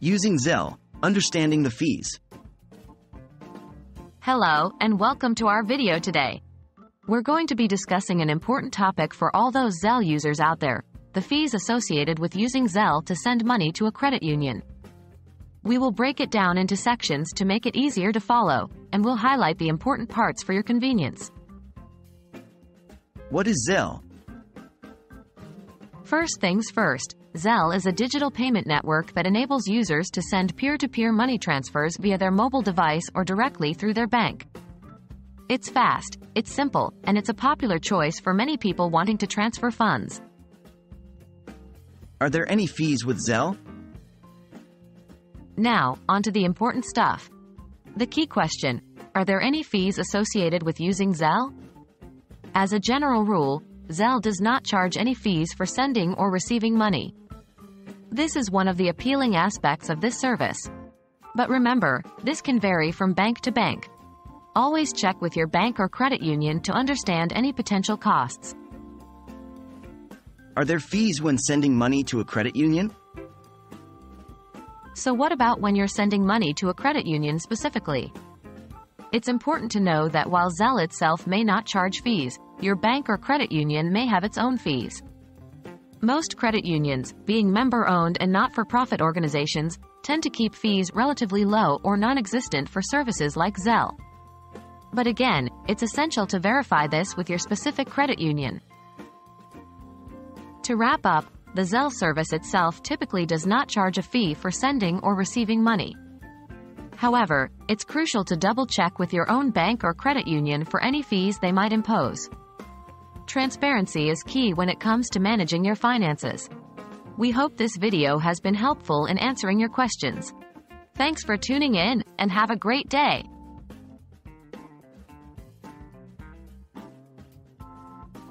Using Zelle, understanding the fees. Hello, and welcome to our video today. We're going to be discussing an important topic for all those Zelle users out there, the fees associated with using Zelle to send money to a credit union. We will break it down into sections to make it easier to follow, and we'll highlight the important parts for your convenience. What is Zelle? First things first, Zelle is a digital payment network that enables users to send peer-to-peer money transfers via their mobile device or directly through their bank. It's fast, it's simple, and it's a popular choice for many people wanting to transfer funds. Are there any fees with Zelle? Now, onto the important stuff. The key question, are there any fees associated with using Zelle? As a general rule, Zelle does not charge any fees for sending or receiving money. This is one of the appealing aspects of this service. But remember, this can vary from bank to bank. Always check with your bank or credit union to understand any potential costs. Are there fees when sending money to a credit union? So what about when you're sending money to a credit union specifically? It's important to know that while Zelle itself may not charge fees, your bank or credit union may have its own fees. Most credit unions, being member-owned and not-for-profit organizations, tend to keep fees relatively low or non-existent for services like Zelle. But again, it's essential to verify this with your specific credit union. To wrap up, the Zelle service itself typically does not charge a fee for sending or receiving money. However, it's crucial to double-check with your own bank or credit union for any fees they might impose. Transparency is key when it comes to managing your finances. We hope this video has been helpful in answering your questions. Thanks for tuning in, and have a great day!